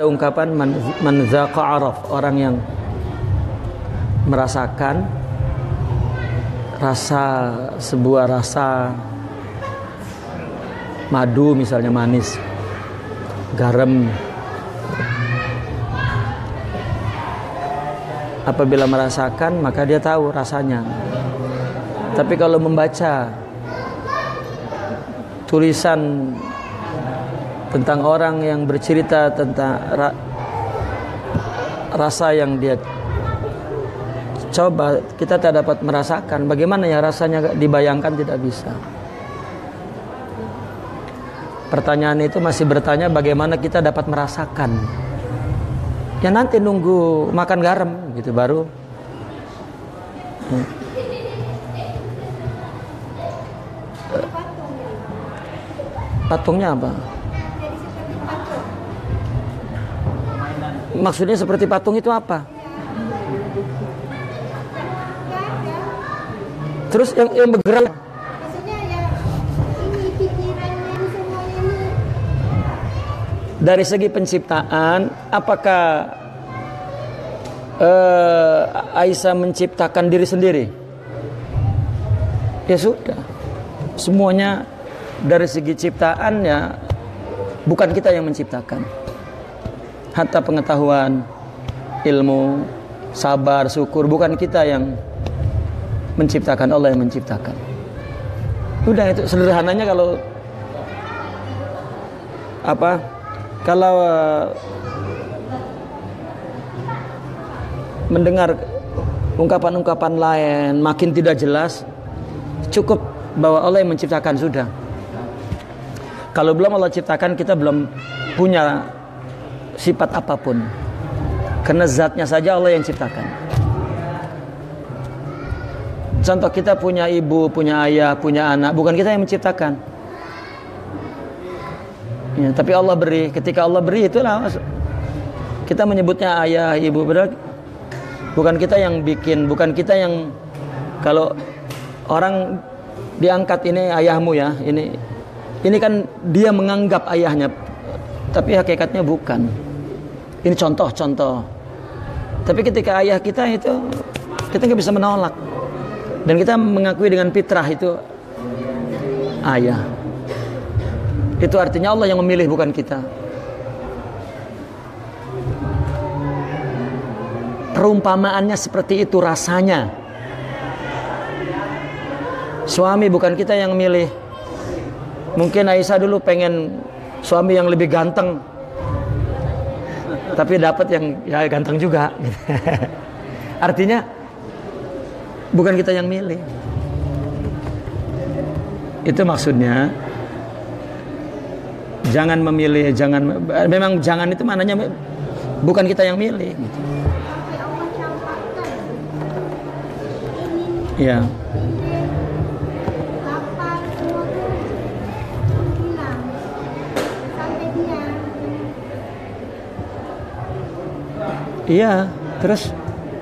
ungkapan man, man orang yang merasakan rasa sebuah rasa madu misalnya manis garam. Apabila merasakan maka dia tahu rasanya. Tapi kalau membaca tulisan tentang orang yang bercerita tentang ra, rasa yang dia coba kita tidak dapat merasakan. Bagaimana ya rasanya dibayangkan? Tidak bisa. Pertanyaan itu masih bertanya bagaimana kita dapat merasakan? Ya nanti nunggu makan garam gitu baru. Hmm. patungnya apa Maksudnya seperti patung itu apa? Terus yang yang bergerak dari segi penciptaan apakah uh, Aisyah menciptakan diri sendiri? Ya sudah. Semuanya dari segi ciptaannya bukan kita yang menciptakan hatta pengetahuan, ilmu, sabar, syukur bukan kita yang menciptakan Allah yang menciptakan. Udah itu sederhananya kalau apa? Kalau uh, mendengar ungkapan-ungkapan lain makin tidak jelas, cukup bahwa Allah yang menciptakan sudah. Kalau belum Allah ciptakan kita belum punya sifat apa pun. Karena zatnya saja Allah yang ciptakan. Contoh kita punya ibu, punya ayah, punya anak, bukan kita yang menciptakan. Ya, tapi Allah beri. Ketika Allah beri itulah kita menyebutnya ayah, ibu. Benar? Bukan kita yang bikin, bukan kita yang kalau orang diangkat ini ayahmu ya, ini ini kan dia menganggap ayahnya, tapi hakikatnya bukan. Ini contoh-contoh. Tapi ketika ayah kita itu kita nggak bisa menolak dan kita mengakui dengan fitrah itu ayah. Itu artinya Allah yang memilih bukan kita. Perumpamaannya seperti itu rasanya. Suami bukan kita yang milih. Mungkin Aisyah dulu pengen suami yang lebih ganteng tapi dapat yang ya ganteng juga. Artinya bukan kita yang milih. Itu maksudnya jangan memilih, jangan memang jangan itu mananya bukan kita yang milih. Gitu. Ya. Iya, terus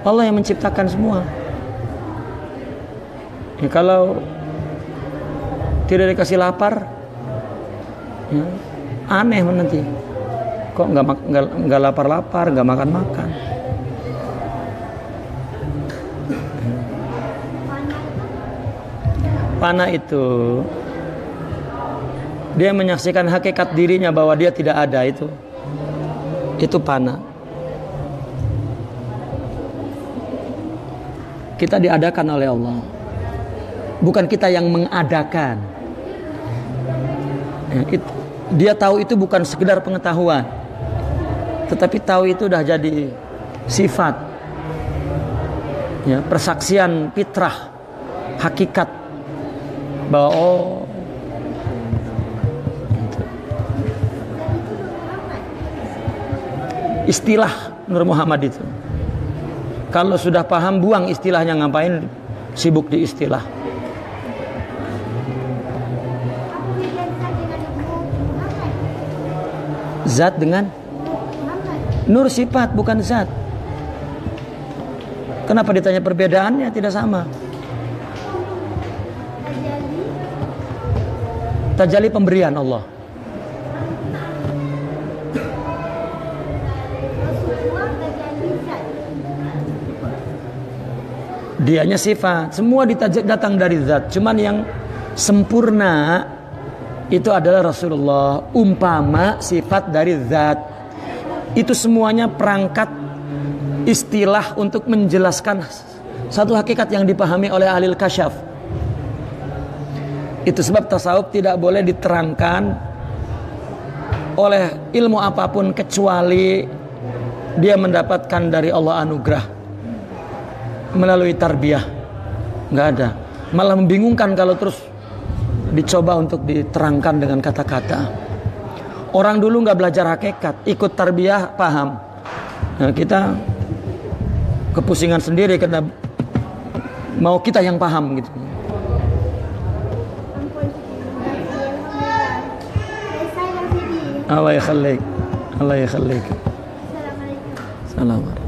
Allah yang menciptakan semua. Ya, kalau tidak dikasih lapar, ya, aneh nanti. Kok nggak nggak lapar-lapar, nggak makan-makan. Panah itu dia menyaksikan hakikat dirinya bahwa dia tidak ada itu. Itu panah. Kita diadakan oleh Allah. Bukan kita yang mengadakan. Ya, dia tahu itu bukan sekedar pengetahuan. Tetapi tahu itu sudah jadi sifat. Ya, persaksian fitrah, hakikat bahwa oh istilah Nur Muhammad itu. Kalau sudah paham buang istilahnya ngapain sibuk di istilah. Zat dengan nur sifat bukan zat. Kenapa ditanya perbedaannya tidak sama? Tajali pemberian Allah. Dianya sifat, semua datang dari zat. Cuman yang sempurna itu adalah Rasulullah. Umpama sifat dari zat. Itu semuanya perangkat istilah untuk menjelaskan satu hakikat yang dipahami oleh ahli kasyaf. Itu sebab tasawuf tidak boleh diterangkan oleh ilmu apa pun kecuali dia mendapatkan dari Allah anugerah melalui tarbiyah. Nggak ada. Malah membingungkan kalau terus dicoba untuk diterangkan dengan kata-kata. Orang dulu nggak belajar hakikat, ikut tarbiyah paham. Nah, kita kepusingan sendiri karena mau kita yang paham gitu. Allah ya khalik. Allah ya khalik. Assalamualaikum.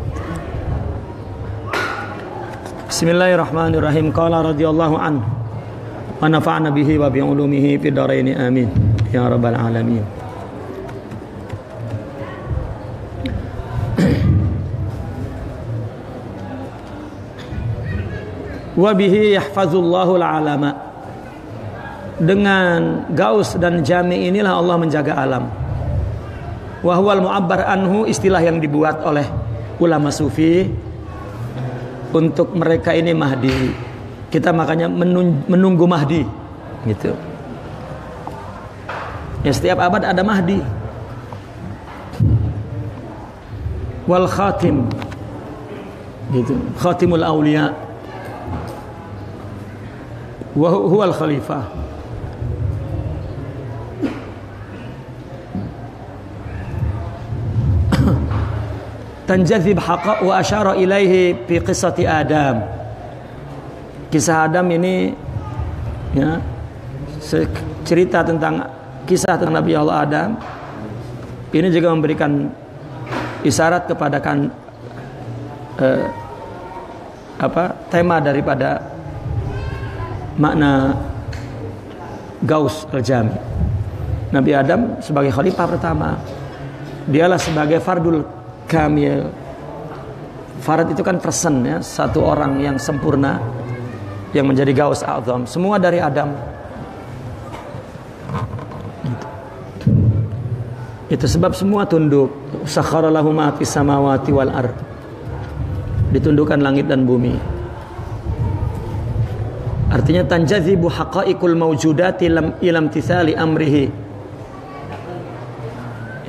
Bismillahirrahmanirrahim. Qala radhiyallahu anhu. Wa nafa'na bihi wa bi ulumihi fid dharain. Amin. Ya rabbal alamin. wa bihi yahfazullahu alama dengan gaus dan jami inilah Allah menjaga alam. Wahwal mu'abbar anhu istilah yang dibuat oleh ulama sufi untuk mereka ini Mahdi. Kita makanya menunggu Mahdi gitu. Ya setiap abad ada Mahdi. Wal khatim gitu. Khatimul aulia. Wa huwal khalifah. Tanjazib haqa wa asyara ilaihi fi qissati Adam. Kisah Adam ini ya cerita tentang kisah tentang Nabi Allah Adam. Ini juga memberikan isyarat kepada kan eh, apa tema daripada makna Gaus al-Jami. Nabi Adam sebagai khalifah pertama. Dialah sebagai fardul kamil. Farad itu kan person ya satu orang yang sempurna yang menjadi gaus azam semua dari Adam. Itu sebab semua tunduk. Sakharalahu ma fis samawati wal ditundukkan langit dan bumi. Artinya tanjazibu haqaiqul mawjudati lam ilam tisali amrihi.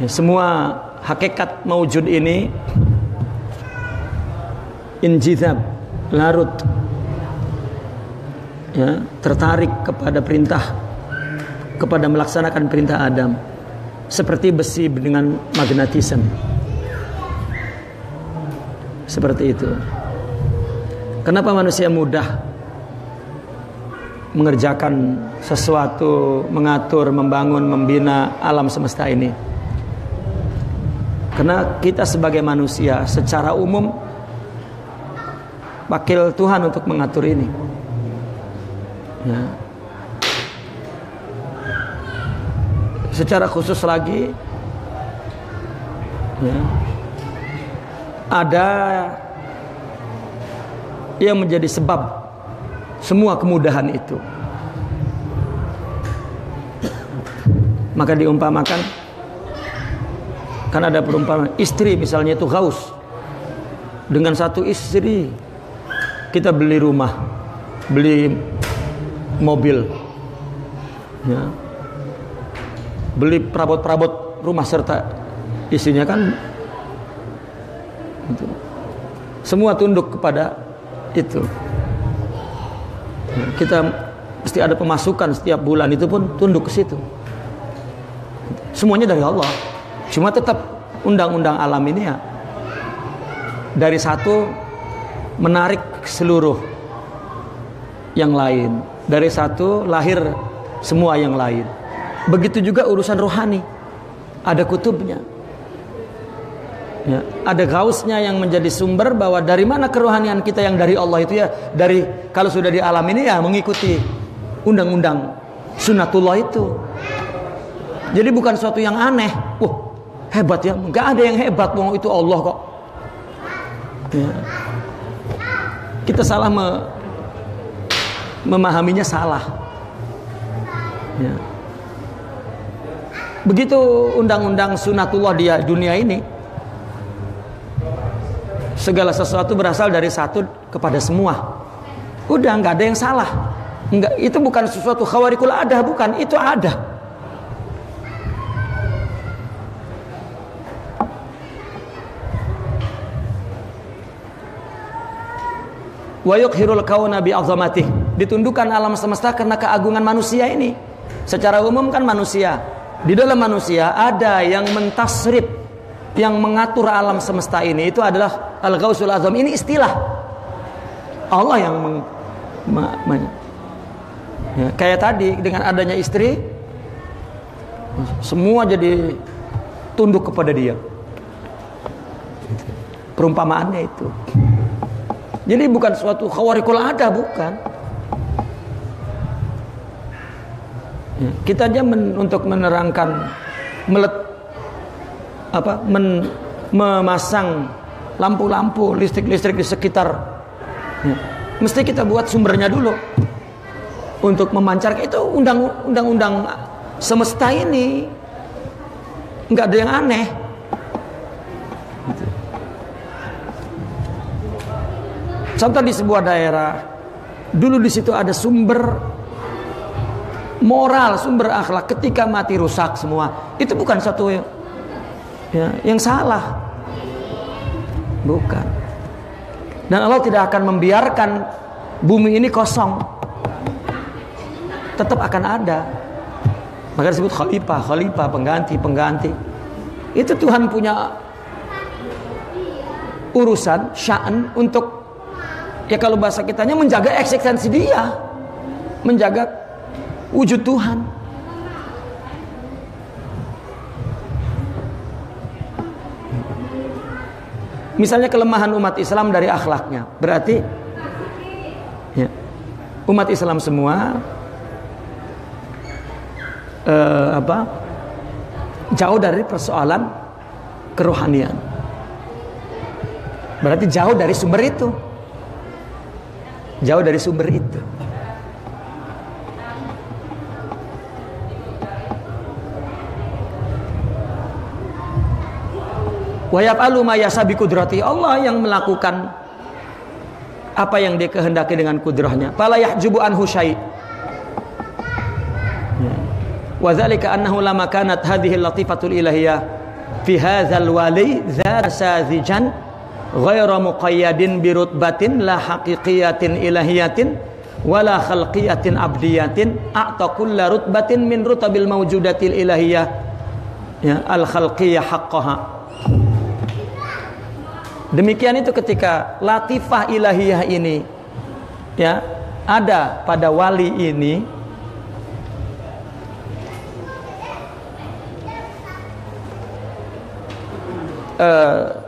Ya, semua hakikat maujud ini injizab larut ya tertarik kepada perintah kepada melaksanakan perintah Adam. Seperti besi dengan magnetisme seperti itu. Kenapa manusia mudah mengerjakan sesuatu mengatur membangun membina alam semesta ini karena kita sebagai manusia secara umum wakil Tuhan untuk mengatur ini. Ya. Secara khusus lagi ya, ada yang menjadi sebab semua kemudahan itu. Maka diumpamakan Kan ada perumpamaan istri misalnya itu haus. Dengan satu istri kita beli rumah, beli mobil. Ya. Beli perabot-perabot rumah serta isinya kan itu. Semua tunduk kepada itu. Ya, kita mesti ada pemasukan setiap bulan itu pun tunduk ke situ. Semuanya dari Allah. Cuma tetap undang-undang alam ini ya dari satu menarik seluruh yang lain. Dari satu lahir semua yang lain. Begitu juga urusan rohani. Ada kutubnya. Ya, ada gausnya yang menjadi sumber bahwa dari mana kerohanian kita yang dari Allah itu ya dari kalau sudah di alam ini ya mengikuti undang-undang sunatullah itu. Jadi bukan suatu yang aneh. Wah, hebat ya. Nggak ada yang hebat. Mau itu Allah kok. Ya. kita salah me, memahaminya salah. Ya. begitu undang-undang sunatullah di dunia ini segala sesuatu berasal dari satu kepada semua. Udah nggak ada yang salah. Nggak itu bukan sesuatu khawarikul ada bukan. Itu ada wa yuqhirul kauna bi azamatih. Ditundukkan alam semesta karena keagungan manusia ini. Secara umum kan manusia. Di dalam manusia ada yang mentasrif yang mengatur alam semesta ini. Itu adalah al-ghausul azam. Ini istilah. Allah yang meng, ma, ma, ya, kayak tadi dengan adanya istri semua jadi tunduk kepada dia. Perumpamaannya itu jadi bukan suatu khawarikul ada, bukan. Ya, kita aja men, untuk menerangkan melet apa men, memasang lampu-lampu listrik-listrik di sekitar. Ya, mesti kita buat sumbernya dulu untuk memancarkan itu undang-undang semesta ini. Nggak ada yang aneh Contoh di sebuah daerah, dulu di situ ada sumber moral, sumber akhlak. Ketika mati rusak semua, itu bukan satu ya, yang salah, bukan. Dan Allah tidak akan membiarkan bumi ini kosong, tetap akan ada. Maka disebut khalifah, khalifah, pengganti, pengganti. Itu Tuhan punya urusan, sya'an untuk ya kalau bahasa kitanya menjaga eksistensi dia. Menjaga wujud Tuhan. Misalnya kelemahan umat Islam dari akhlaknya. Berarti ya, umat Islam semua eh, apa jauh dari persoalan kerohanian. Berarti jauh dari sumber itu Jauh dari sumber itu. Wayab ma yasabi kudrati Allah yang melakukan apa yang dia kehendaki dengan kudrahnya. Fala yahjubu anhu syai'. Wa dzalika annahu lama kanat hadhihi latifatul ilahiyah fi hadzal wali dzar sazijan ghairu muqayyadin birutbatin la haqiqiyatin ilahiyatin wala khalqiyatin abdiyatin a'ta kulla rutbatin min rutabil mawjudatil ilahiyah. Ya al khalqiyah haqqaha. Demikian itu ketika latifah ilahiyah ini ya ada pada wali ini uh,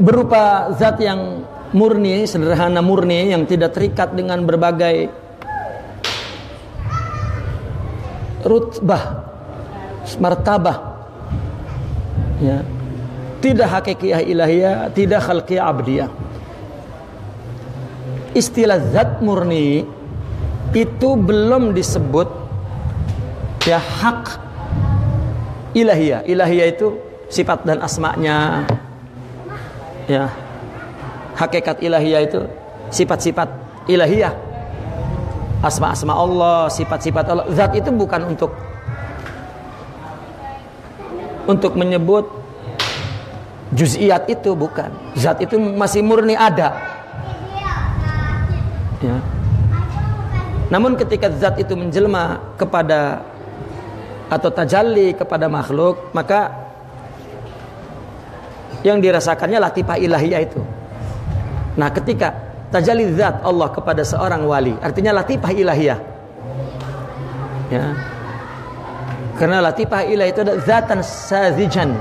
berupa zat yang murni, sederhana murni yang tidak terikat dengan berbagai rutbah, martabah. Ya. Tidak hakikiyah ilahiyah, tidak khalqiyah abdiyah. Istilah zat murni itu belum disebut ya hak ilahiyah. Ilahiyah itu sifat dan asmanya, ya. Hakikat ilahiyah itu sifat-sifat ilahiyah. Asma-asma Allah sifat-sifat Allah. Zat itu bukan untuk untuk menyebut juz'iyat itu bukan. Zat itu masih murni ada. Ya. Namun ketika zat itu menjelma kepada atau tajalli kepada makhluk maka yang dirasakannya latifah ilahiyah itu. Nah, ketika tajalli zat Allah kepada seorang wali, artinya latifah ilahiyah. Ya. Karena latifah ilah itu adalah zatan sazijan.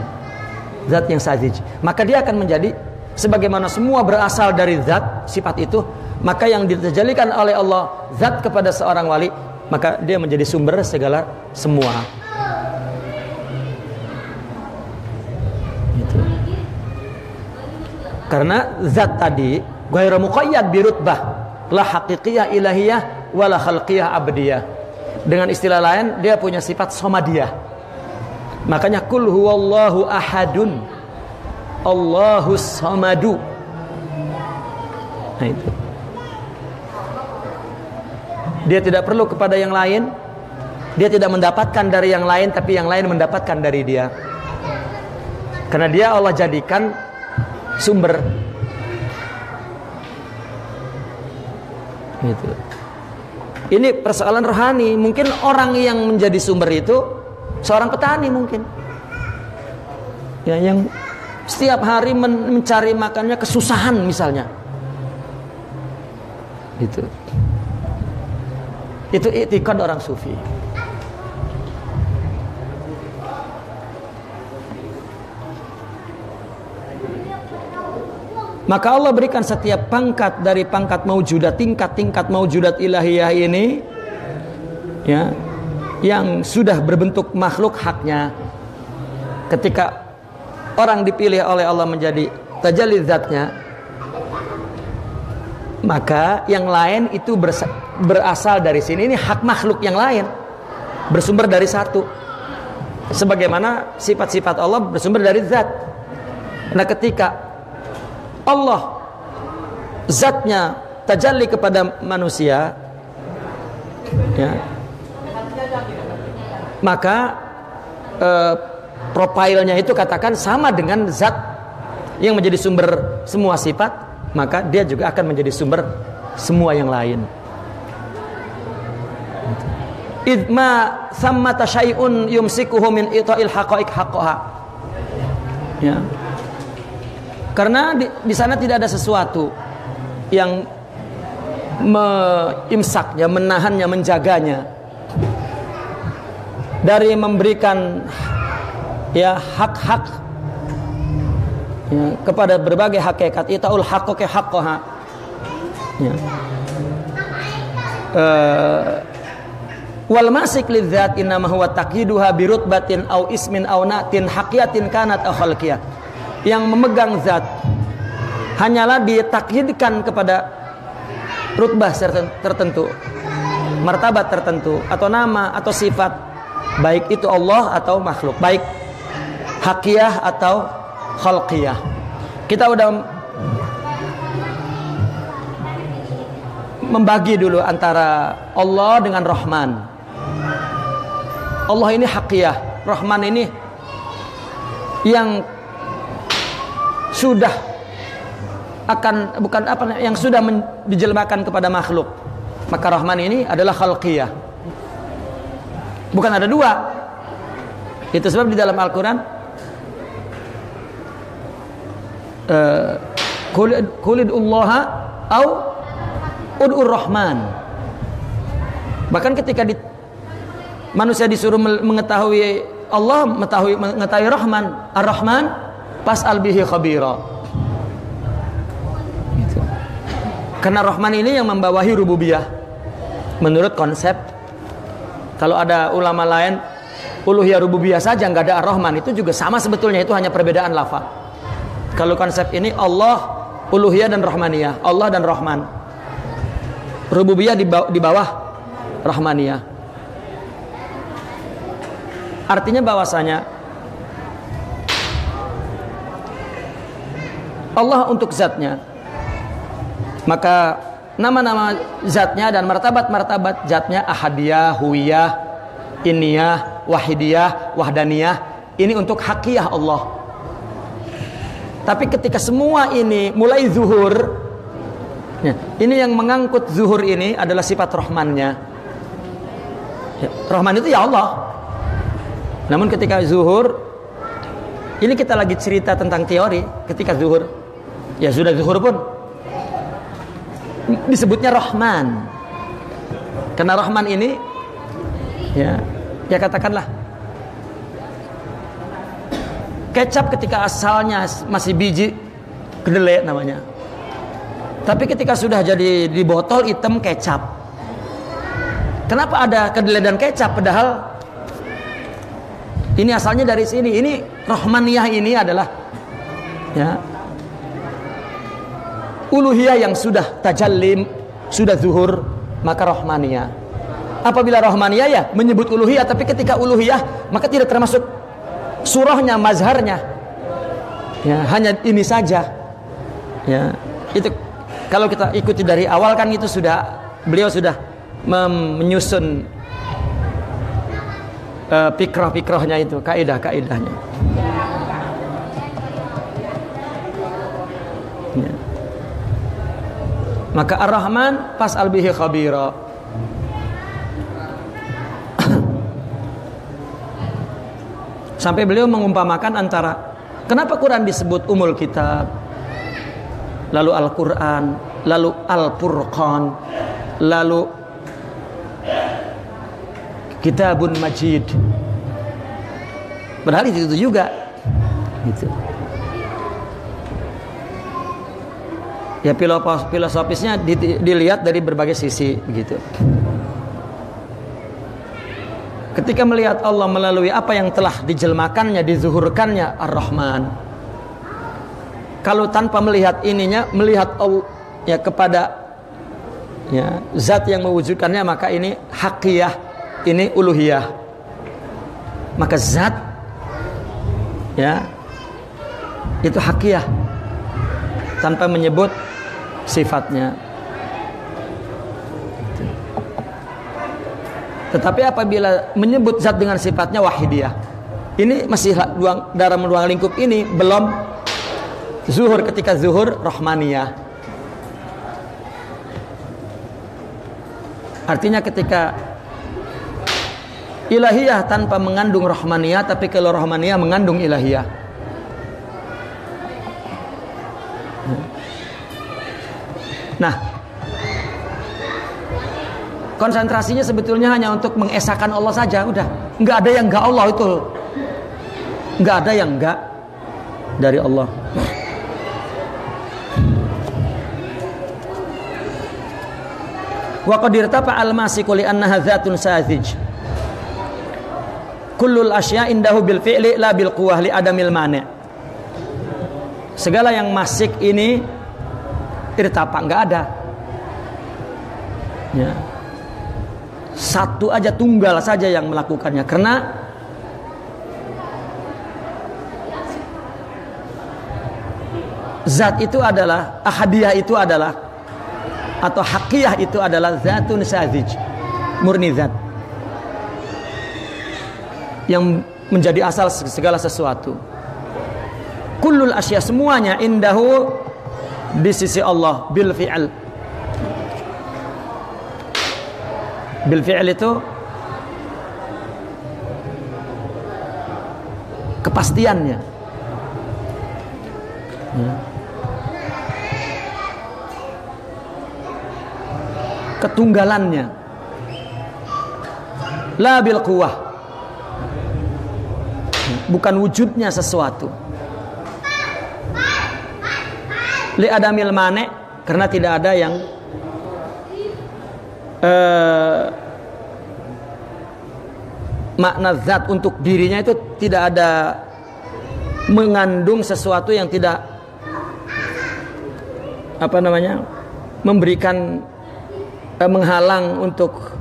Zat yang sazij. Maka dia akan menjadi sebagaimana semua berasal dari zat sifat itu, maka yang ditajalikan oleh Allah zat kepada seorang wali maka dia menjadi sumber segala semua karena zat tadi ghairu muqayyad birutbah la haqiqiyah ilahiyah wala khalqiyah abdiyah. Dengan istilah lain dia punya sifat somadiyah. Makanya kul huwallahu ahadun. Allahus samadu. Nah itu. Dia tidak perlu kepada yang lain. Dia tidak mendapatkan dari yang lain tapi yang lain mendapatkan dari dia. Karena dia Allah jadikan sumber. Gitu. Ini persoalan rohani. Mungkin orang yang menjadi sumber itu seorang petani mungkin. Ya yang setiap hari mencari makannya kesusahan misalnya. Gitu. Itu itikad orang sufi. Maka Allah berikan setiap pangkat dari pangkat maujudat, tingkat-tingkat maujudat ilahiyah ini ya, yang sudah berbentuk makhluk haknya. Ketika orang dipilih oleh Allah menjadi tajalli zatnya, maka yang lain itu berasal dari sini. Ini hak makhluk yang lain bersumber dari satu. Sebagaimana sifat-sifat Allah bersumber dari zat. Nah ketika Allah zatnya tajalli kepada manusia ya maka eh, profilnya itu katakan sama dengan zat yang menjadi sumber semua sifat maka dia juga akan menjadi sumber semua yang lain. Idma sammata syai'un yumsikuhu min ita'il haqa'iq haqqaha ya karena di, di sana tidak ada sesuatu yang meimsaknya, menahannya, menjaganya. Dari memberikan ya hak-hak ya, kepada berbagai hakikat. Itaul haqqi haqqaha ya. Uh, wal masik lidzat innama huwa taqiduha bi au ismin au natin haqiyatin kanat au khalqiyah yang memegang zat hanyalah ditakhidkan kepada rutbah tertentu martabat tertentu atau nama atau sifat baik itu Allah atau makhluk baik hakiyah atau khalqiyah. Kita udah membagi dulu antara Allah dengan Rahman. Allah ini hakiyah, Rahman ini yang sudah akan bukan apa yang sudah dijelmakan kepada makhluk. Maka Rahman ini adalah khalqiyah. Bukan ada dua. Itu sebab di dalam Al-Qur'an Allah au ud'ur Rahman. Bahkan ketika di manusia disuruh mengetahui Allah, mengetahui mengetahui Rahman, Ar-Rahman, pas albihi khabira. Gitu. Karena Rahman ini yang membawahi rububiyah. Menurut konsep kalau ada ulama lain uluhiyah rububiyah saja nggak ada Ar-Rahman itu juga sama sebetulnya itu hanya perbedaan lafaz. Kalau konsep ini Allah uluhiyah dan rahmaniyah, Allah dan Rahman. Rububiyah di bawah rahmaniyah. Artinya bahwasanya Allah untuk zatnya. Maka nama-nama zatnya dan martabat-martabat zatnya ahadiyah, huwiyah, iniyah, wahidiyah, wahdaniyah ini untuk hakiyah Allah. Tapi ketika semua ini mulai zuhur ya, ini yang mengangkut zuhur ini adalah sifat rohmannya ya, rohman itu ya Allah. Namun ketika zuhur ini kita lagi cerita tentang teori ketika zuhur ya sudah zuhur pun disebutnya Rahman karena Rahman ini ya ya katakanlah kecap ketika asalnya masih biji kedelai namanya Tapi ketika sudah jadi di botol hitam kecap. Kenapa ada kedelai dan kecap padahal ini asalnya dari sini. Ini Rahmaniyah ini adalah ya uluhiyah yang sudah tajallim, sudah zuhur, maka Rahmaniyah. Apabila Rahmaniyah ya menyebut uluhiyah, tapi ketika uluhiyah maka tidak termasuk surahnya, mazharnya. Ya, hanya ini saja. Ya, itu kalau kita ikuti dari awal kan itu sudah beliau sudah menyusun uh, pikrah-pikrahnya itu, kaidah-kaidahnya. Maka Ar-Rahman pas albihi khabira. Sampai beliau mengumpamakan antara kenapa Quran disebut umul kitab, lalu Al-Quran, lalu Al-Furqan, lalu Kitabun Majid. Padahal itu juga. Gitu. Ya filosofisnya dilihat dari berbagai sisi gitu. Ketika melihat Allah melalui apa yang telah dijelmakannya, dizuhurkannya Ar-Rahman. Kalau tanpa melihat ininya, melihat Allah ya kepada ya zat yang mewujudkannya maka ini hakiyah, ini uluhiyah. Maka zat ya itu hakiyah tanpa menyebut sifatnya. Tetapi apabila menyebut zat dengan sifatnya wahidiyah, ini masih ruang, dalam ruang lingkup ini belum zuhur ketika zuhur rahmaniyah. Artinya ketika ilahiyah tanpa mengandung rahmaniyah, tapi kalau rahmaniyah mengandung ilahiyah. Nah, konsentrasinya sebetulnya hanya untuk mengesahkan Allah saja, udah. Nggak ada yang nggak Allah itu. Nggak ada yang nggak dari Allah. Wa qad irtafa al-masiku li annaha dzatun sazij. Kullul asya indahu bil fi'li la bil quwwah li adamil mani'. Segala yang masik ini irtapak nggak ada ya satu aja tunggal saja yang melakukannya. Karena zat itu adalah ahadiyah itu adalah atau hakiyah itu adalah zatun sazij murni zat. Yang menjadi asal segala sesuatu. Kullul asya semuanya indahu di sisi Allah bil fi'al bil fi'al itu kepastiannya. Ya. ketunggalannya. La bil quwah bukan wujudnya sesuatu. Li adamil mane karena tidak ada yang uh, makna zat untuk dirinya itu tidak ada mengandung sesuatu yang tidak apa namanya memberikan uh, menghalang untuk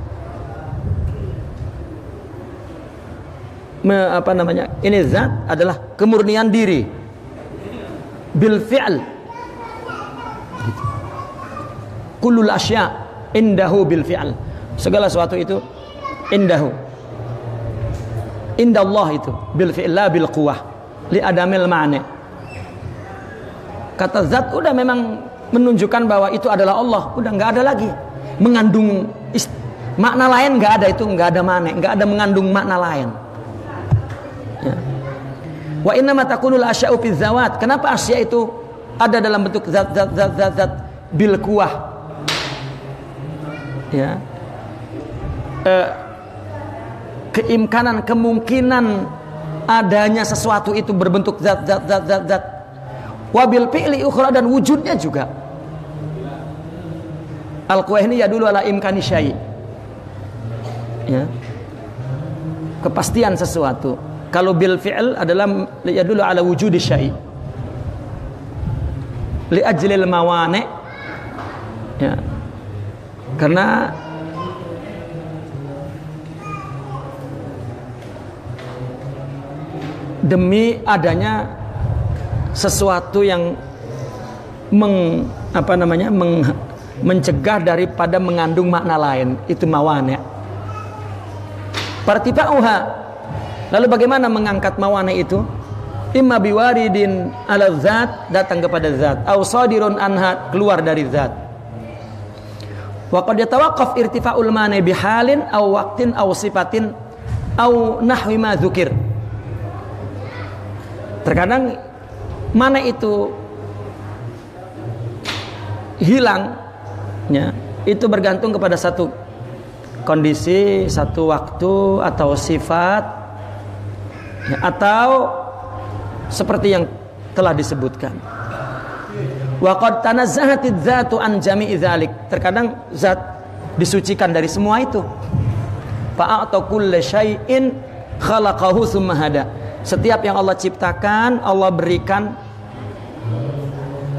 me, apa namanya ini zat adalah kemurnian diri. Bil fi'l. Kullul asya indahu bil fi'al. Segala sesuatu itu indahu. Indallah itu bil fi'il la bil quwah. Li adamil ma'ni. Kata zat udah memang menunjukkan bahwa itu adalah Allah, udah nggak ada lagi mengandung makna lain nggak ada itu nggak ada mana nggak ada mengandung makna lain ya. wa inna matakunul asya'u zawat kenapa asya itu ada dalam bentuk zat zat zat zat, zat bil kuah ya eh, keimkanan kemungkinan adanya sesuatu itu berbentuk zat zat zat zat zat wabil fi'li ukhra dan wujudnya juga Al-quwah ini ya dulu ala imkani syai. Ya. Kepastian sesuatu. Kalau bil fi'l adalah ya dulu ala wujud syai. Li ajlil mawani. Ya. Karena demi adanya sesuatu yang meng, apa namanya meng, mencegah daripada mengandung makna lain itu mawane partiba'uha lalu bagaimana mengangkat mawane itu? Imma biwaridin ala zat datang kepada zat. Au sadirun anha keluar dari zat wa qad yatawaqqaf irtifa'ul mane bihalin au waqtin au sifatin au nahwi ma dzukir. Terkadang mana itu hilang ya itu bergantung kepada satu kondisi satu waktu atau sifat ya, atau seperti yang telah disebutkan waqad tanazzahatiz zatu an jami'i dzalik. Terkadang zat disucikan dari semua itu. Fa'ata kulli syai'in khalaqahu tsumma hada. Setiap yang Allah ciptakan Allah berikan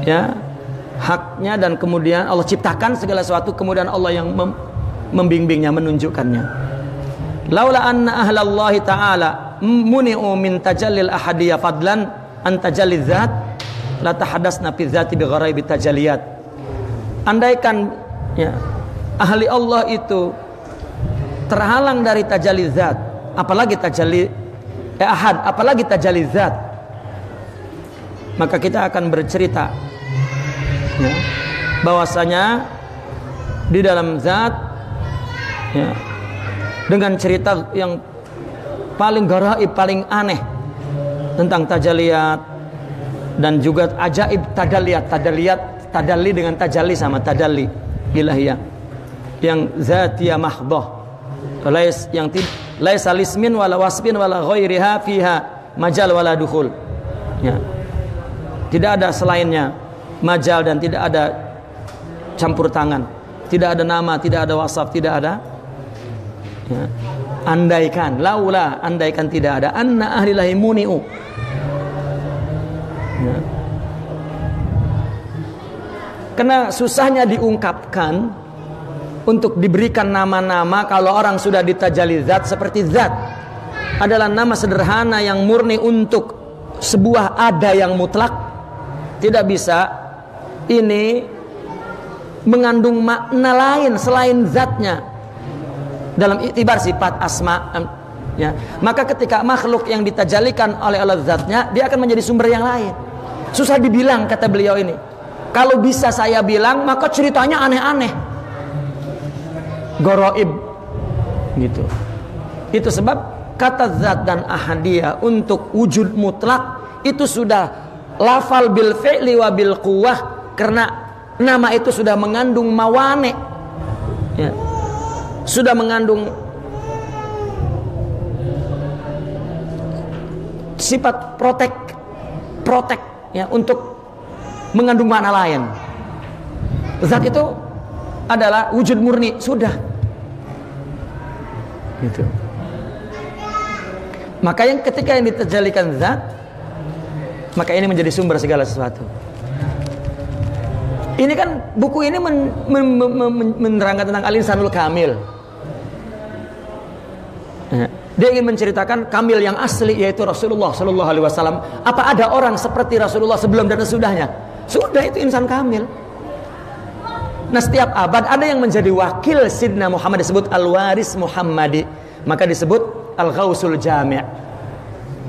ya haknya dan kemudian Allah ciptakan segala sesuatu kemudian Allah yang mem membimbingnya menunjukkannya. Laula anna ahlallahi ta'ala muni'u min tajallil ahadiyah fadlan an tajallil zat la tahadasna fi dzati bi gharaibi tajalliyat andaikan ya ahli Allah itu terhalang dari tajalli zat apalagi tajalli eh, ahad apalagi tajalli zat maka kita akan bercerita ya, bahwasanya di dalam zat ya, dengan cerita yang paling garaib paling aneh tentang tajaliyat dan juga ajaib tadaliyat tadaliyat tadalli dengan tajalli sama tadalli ilahiyah. Yang zatiyah mahdhah. Lais yang lais alismin wala wasbin wala ghairiha fiha majal wala dukhul. Ya. Tidak ada selainnya majal dan tidak ada campur tangan. Tidak ada nama tidak ada wasaf tidak ada. Ya. andaikan laula andaikan tidak ada. Anna ahli lahi muni'u ya. karena susahnya diungkapkan untuk diberikan nama-nama kalau orang sudah ditajali zat seperti zat adalah nama sederhana yang murni untuk sebuah ada yang mutlak. Tidak bisa ini mengandung makna lain selain zatnya dalam itibar sifat asma ya. Maka ketika makhluk yang ditajalikan oleh Allah zatnya dia akan menjadi sumber yang lain susah dibilang kata beliau ini. Kalau bisa saya bilang maka ceritanya aneh-aneh. Goroib. Gitu. Itu sebab kata zat dan ahadiyah untuk wujud mutlak itu sudah lafal bil fi'li wa bil quwah karena nama itu sudah mengandung mawane. Ya. sudah mengandung sifat protek protek ya untuk mengandung makna lain zat itu adalah wujud murni sudah gitu maka yang ketika yang diterjalikan zat maka ini menjadi sumber segala sesuatu ini kan buku ini men, men, men, men, menerangkan tentang Al-Insanul Kamil. Ya. Dia ingin menceritakan kamil yang asli yaitu Rasulullah Shallallahu Alaihi Wasallam. Apa ada orang seperti Rasulullah sebelum dan sesudahnya? Sudah itu insan kamil. Nah setiap abad ada yang menjadi wakil Sidna Muhammad disebut Al-Waris Muhammadi. Maka disebut Al-Ghausul Jami'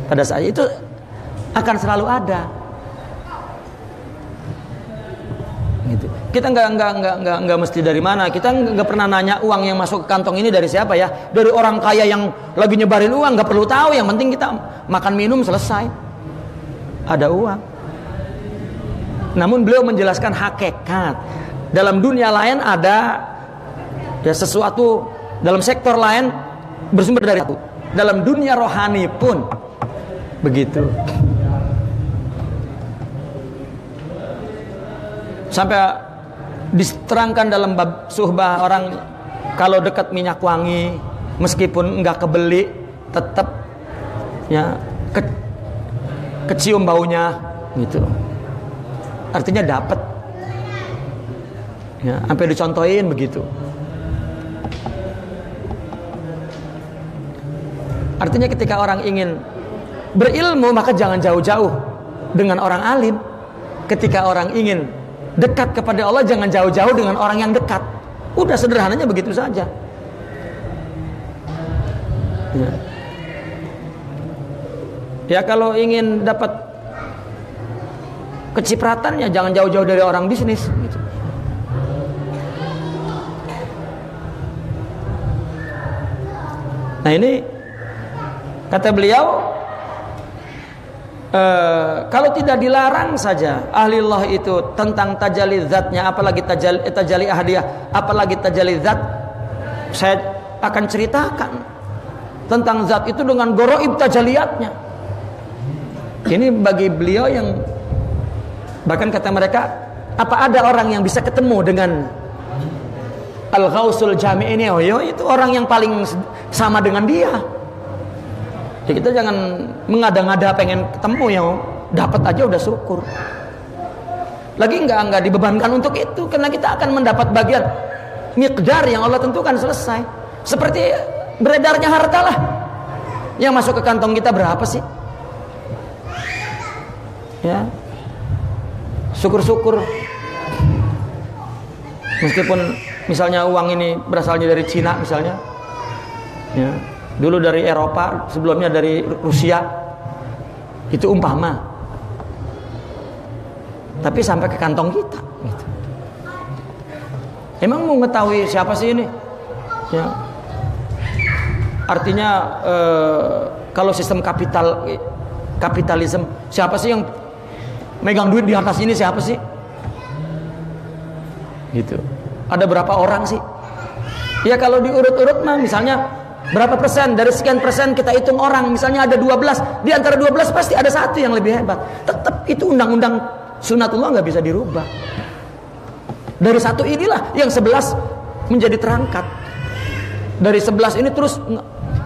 Pada saat itu akan selalu ada. gitu. Kita nggak nggak nggak nggak nggak mesti dari mana. Kita nggak pernah nanya uang yang masuk ke kantong ini dari siapa ya. Dari orang kaya yang lagi nyebarin uang nggak perlu tahu. Yang penting kita makan minum selesai. Ada uang. Namun beliau menjelaskan hakikat. Dalam dunia lain ada ya sesuatu dalam sektor lain bersumber dari itu. Dalam dunia rohani pun begitu. sampai diterangkan dalam bab suhbah orang kalau dekat minyak wangi meskipun enggak kebeli tetap ya ke, kecium baunya gitu. Artinya dapat ya sampai dicontohin begitu. Artinya ketika orang ingin berilmu maka jangan jauh-jauh dengan orang alim. Ketika orang ingin dekat kepada Allah jangan jauh-jauh dengan orang yang dekat. Udah sederhananya begitu saja. Ya, ya kalau ingin dapat kecipratan ya jangan jauh-jauh dari orang bisnis gitu. nah ini kata beliau Uh, kalau tidak dilarang saja ahlillah itu tentang tajalli zatnya apalagi tajalli, eh, tajalli ahadiyah apalagi tajalli zat saya akan ceritakan tentang zat itu dengan goroib tajaliatnya. Ini bagi beliau yang bahkan kata mereka apa ada orang yang bisa ketemu dengan Al-Ghausul Jami ini? Oh itu orang yang paling sama dengan dia Ya kita jangan mengada-ngada pengen ketemu ya, dapat aja udah syukur. Lagi enggak enggak dibebankan untuk itu karena kita akan mendapat bagian mikdar yang Allah tentukan selesai. Seperti beredarnya harta lah. Yang masuk ke kantong kita berapa sih? Ya. Syukur-syukur. Meskipun misalnya uang ini berasalnya dari Cina misalnya. Ya dulu dari Eropa, sebelumnya dari Rusia. Itu umpama. Tapi sampai ke kantong kita. Gitu. Emang mau mengetahui siapa sih ini? Ya. Artinya eh, kalau sistem kapital kapitalisme siapa sih yang megang duit di atas ini siapa sih? Gitu. Ada berapa orang sih? Ya kalau diurut-urut mah misalnya Berapa persen? Dari sekian persen kita hitung orang. Misalnya ada 12. Di antara 12 pasti ada satu yang lebih hebat. Tetap itu undang-undang sunatullah nggak bisa dirubah. Dari satu inilah yang 11 menjadi terangkat. Dari 11 ini terus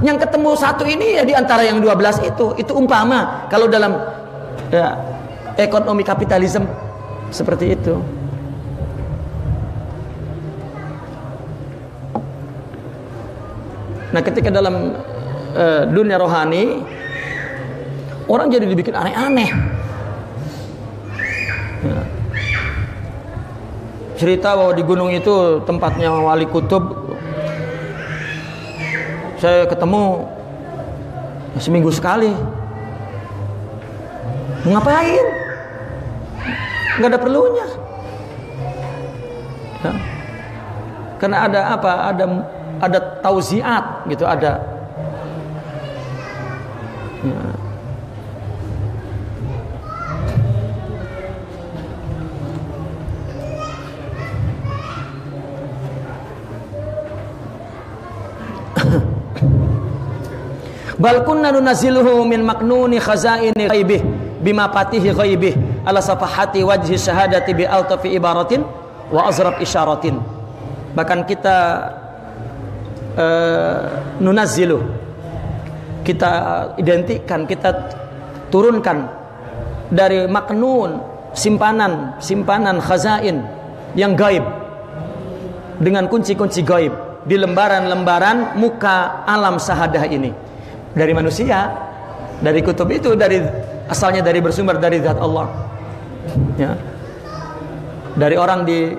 yang ketemu satu ini ya di antara yang 12 itu itu umpama kalau dalam ya, ekonomi kapitalisme seperti itu. Nah, ketika dalam uh, dunia rohani orang jadi dibikin aneh-aneh. Ya. Cerita bahwa di gunung itu tempatnya wali kutub. Saya ketemu seminggu sekali. Ngapain? Nggak ada perlunya. Ya. Karena ada apa? Ada ada tauziat gitu ada ya. Bal kunna nunazziluhu min maknuni khazaini ghaibih bima patihi ghaibih ala safahati wajhi syahadati bi altafi ibaratin wa azrab isyaratin. Bahkan kita uh, nunazzilu. Kita identikkan kita turunkan dari maknun simpanan simpanan khazain yang gaib. Dengan kunci-kunci gaib di lembaran-lembaran muka alam sahadah ini. Dari manusia dari kutub itu dari asalnya dari bersumber dari zat Allah. Ya. Dari orang di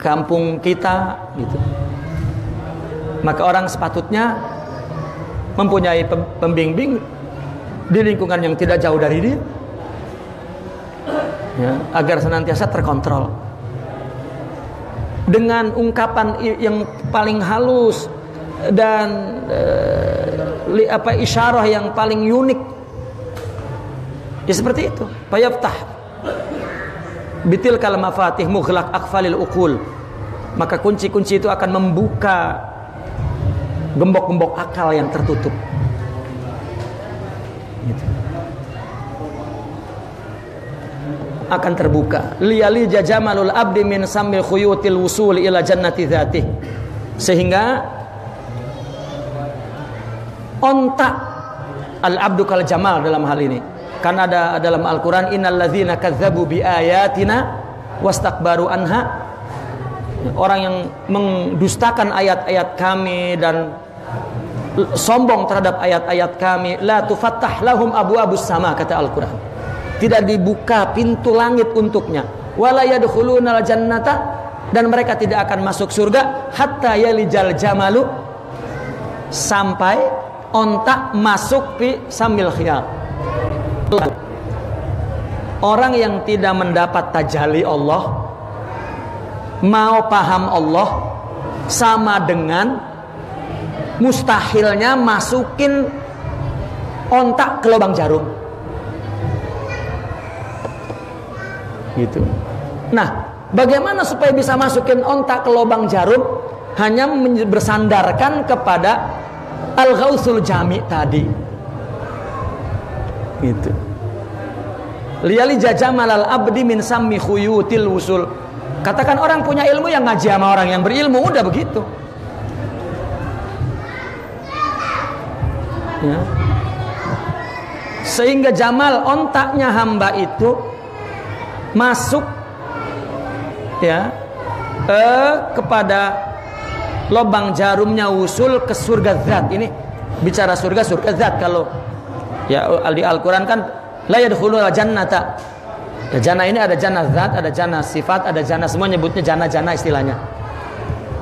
kampung kita gitu maka orang sepatutnya mempunyai pembimbing di lingkungan yang tidak jauh dari dia. Ya, agar senantiasa terkontrol. Dengan ungkapan yang paling halus dan eh, apa isyarah yang paling unik. Ya seperti itu. Fayaftah. Bitil kalamafatih mughlaq akfalil ukul maka kunci-kunci itu akan membuka gembok-gembok akal yang tertutup. Gitu. akan terbuka. Liyali jajamalul abdi min samil khuyutil wusul ila jannati dzatih. Sehingga ontak al abdu kal jamal dalam hal ini. Karena ada dalam Al-Qur'an innal ladzina kadzdzabu bi ayatina wastakbaru anha orang yang mendustakan ayat-ayat kami dan sombong terhadap ayat-ayat kami la tufattah lahum abu abu sama kata Al-Qur'an. Tidak dibuka pintu langit untuknya. Wala yadkhulunal jannata dan mereka tidak akan masuk surga hatta yalijal jamalu sampai ontak masuk di sambil khiyal orang yang tidak mendapat tajali Allah mau paham Allah sama dengan mustahilnya masukin ontak ke lubang jarum. Gitu. Nah, bagaimana supaya bisa masukin ontak ke lubang jarum? Hanya bersandarkan kepada al-ghausul jami tadi. Gitu. Liyali jajamal al abdi min sammi khuyutil wusul. Katakan orang punya ilmu yang ngaji sama orang yang berilmu udah begitu. ya. sehingga Jamal ontaknya hamba itu masuk ya eh, kepada lubang jarumnya usul ke surga zat ini bicara surga surga zat kalau ya di Al-Qur'an kan la yadkhulul jannata ya, jannah ini ada jannah zat ada jannah sifat ada jannah semua nyebutnya jannah-jannah istilahnya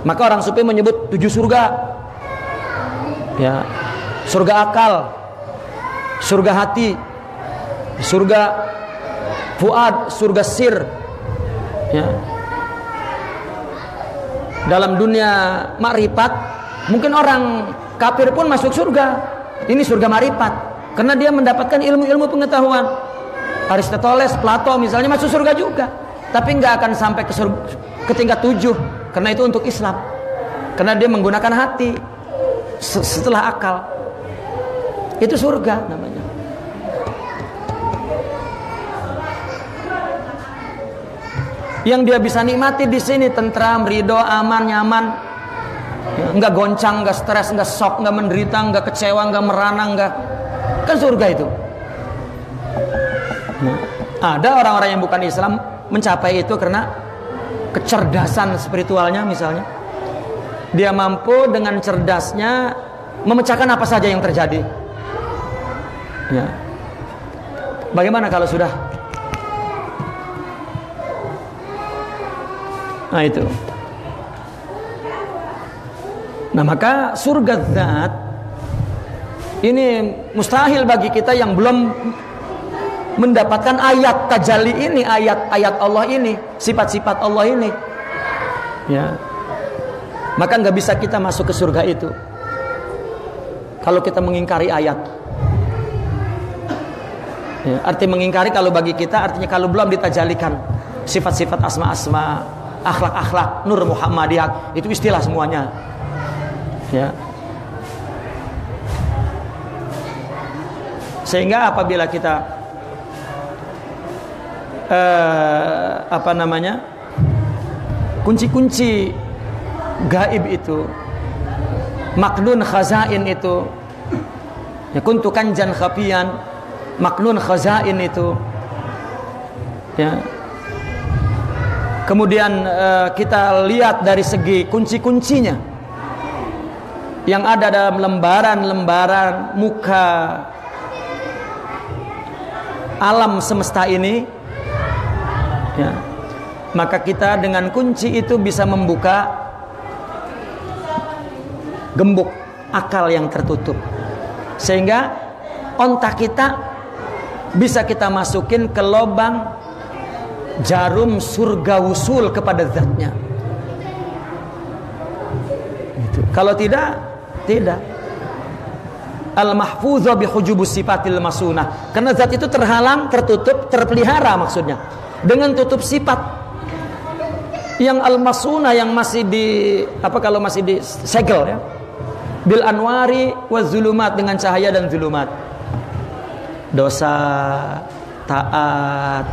maka orang sufi menyebut tujuh surga ya surga akal, surga hati, surga fuad, surga sir. Ya. Dalam dunia makrifat, mungkin orang kafir pun masuk surga. Ini surga marifat karena dia mendapatkan ilmu-ilmu pengetahuan. Aristoteles, Plato misalnya masuk surga juga, tapi nggak akan sampai ke surga, ke tingkat tujuh karena itu untuk Islam. Karena dia menggunakan hati setelah akal. Itu surga namanya. Yang dia bisa nikmati di sini tentram, ridho, aman, nyaman. Ya, enggak goncang, enggak stres, enggak shock, enggak menderita, enggak kecewa, enggak merana, enggak. Kan surga itu. Ada orang-orang yang bukan Islam mencapai itu karena kecerdasan spiritualnya misalnya. Dia mampu dengan cerdasnya memecahkan apa saja yang terjadi. Ya. Bagaimana kalau sudah? Nah itu. Nah maka surga zat ini mustahil bagi kita yang belum mendapatkan ayat tajalli ini, ayat-ayat Allah ini, sifat-sifat Allah ini. Ya. Maka nggak bisa kita masuk ke surga itu. Kalau kita mengingkari ayat. Ya, arti mengingkari kalau bagi kita artinya kalau belum ditajalikan sifat-sifat asma-asma, akhlak-akhlak nur Muhammadiyah itu istilah semuanya. Ya. Sehingga apabila kita eh, apa namanya? kunci-kunci gaib itu maknun khazain itu ya kuntukan jan khafian maknun khazain itu ya kemudian uh, kita lihat dari segi kunci-kuncinya yang ada dalam lembaran-lembaran muka alam semesta ini ya. Maka kita dengan kunci itu bisa membuka gembok akal yang tertutup. Sehingga ontak kita bisa kita masukin ke lubang jarum surga usul kepada zatnya. Gitu. kalau tidak tidak. Al mahfuzah bi hujubus sifatil masunah. Karena zat itu terhalang tertutup terpelihara maksudnya dengan tutup sifat. Yang al masunah yang masih di apa kalau masih di segel ya. Bil anwari wa zulumat dengan cahaya dan zulumat. Dosa, taat,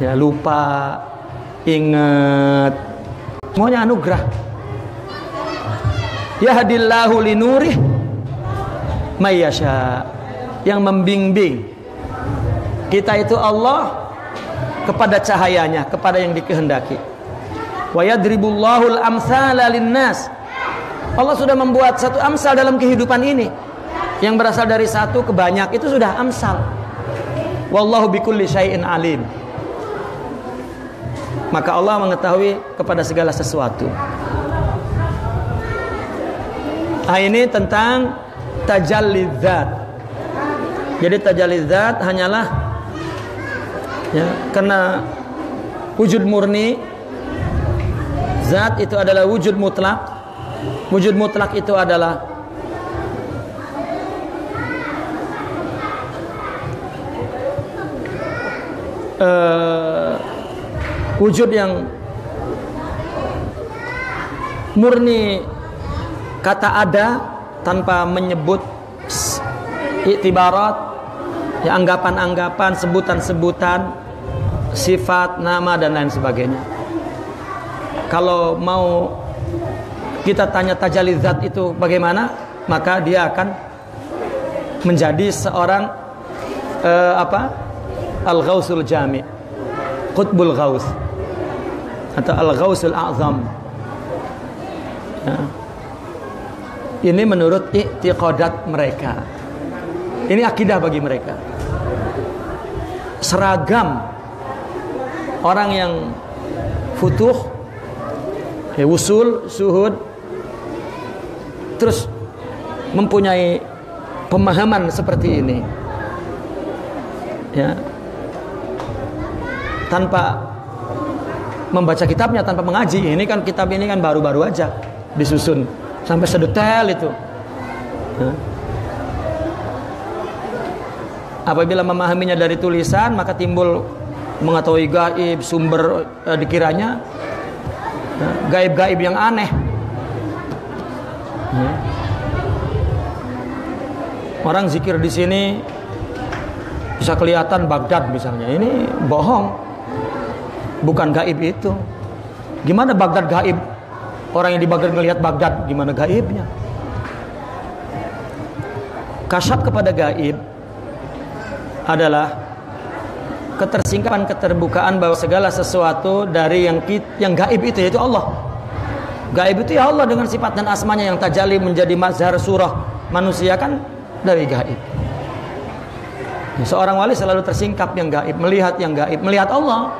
ya lupa, ingat, semuanya anugerah. Yahdillahu linurih mayyasha yang membimbing kita itu Allah kepada cahayanya, kepada yang dikehendaki. Wa yadribullahul amsala linnas. Allah sudah membuat satu amsal dalam kehidupan ini yang berasal dari satu ke banyak itu sudah amsal. Wallahu bikulli syai'in alim. Maka Allah mengetahui kepada segala sesuatu. Nah, ini tentang tajalli zat. Jadi tajalli zat hanyalah ya, karena wujud murni zat itu adalah wujud mutlak. Wujud mutlak itu adalah uh, wujud yang murni kata ada tanpa menyebut iktibarat ya anggapan-anggapan sebutan-sebutan sifat nama dan lain sebagainya. Kalau mau kita tanya tajalizat itu bagaimana maka dia akan menjadi seorang uh, apa? Al-ghausul jami qutbul ghaus atau al-ghausul a'zam. Ya. ini menurut i'tiqadat mereka. Ini akidah bagi mereka. Seragam orang yang futuh ya, usul suhud terus mempunyai pemahaman seperti ini ya tanpa membaca kitabnya tanpa mengaji ini kan kitab ini kan baru-baru aja disusun sampai sedetail itu ya. apabila memahaminya dari tulisan maka timbul mengetahui gaib sumber e, dikiranya ya, gaib-gaib yang aneh ya. orang zikir di sini bisa kelihatan Baghdad misalnya ini bohong bukan gaib itu. Gimana Baghdad gaib? Orang yang di Baghdad melihat Baghdad, gimana gaibnya? Kasyaf kepada gaib adalah ketersingkapan keterbukaan bahwa segala sesuatu dari yang yang gaib itu yaitu Allah. Gaib itu ya Allah dengan sifat dan asmanya yang tajali menjadi mazhar surah manusia kan dari gaib. Seorang wali selalu tersingkap yang gaib, melihat yang gaib, melihat Allah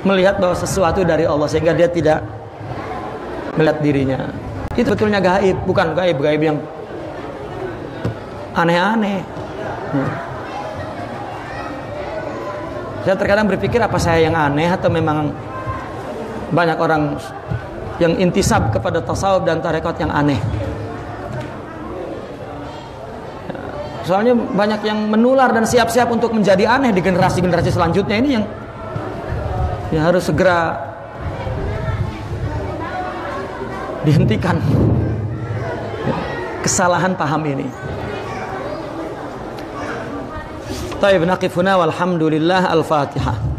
melihat bahwa sesuatu dari Allah sehingga dia tidak melihat dirinya. Itu betulnya gaib, bukan gaib gaib yang aneh-aneh. Hmm. Saya terkadang berpikir apa saya yang aneh atau memang banyak orang yang intisab kepada tasawuf dan tarekat yang aneh. Soalnya banyak yang menular dan siap-siap untuk menjadi aneh di generasi-generasi selanjutnya ini yang ya harus segera dihentikan kesalahan paham ini. Taib naqifuna walhamdulillah al-Fatihah.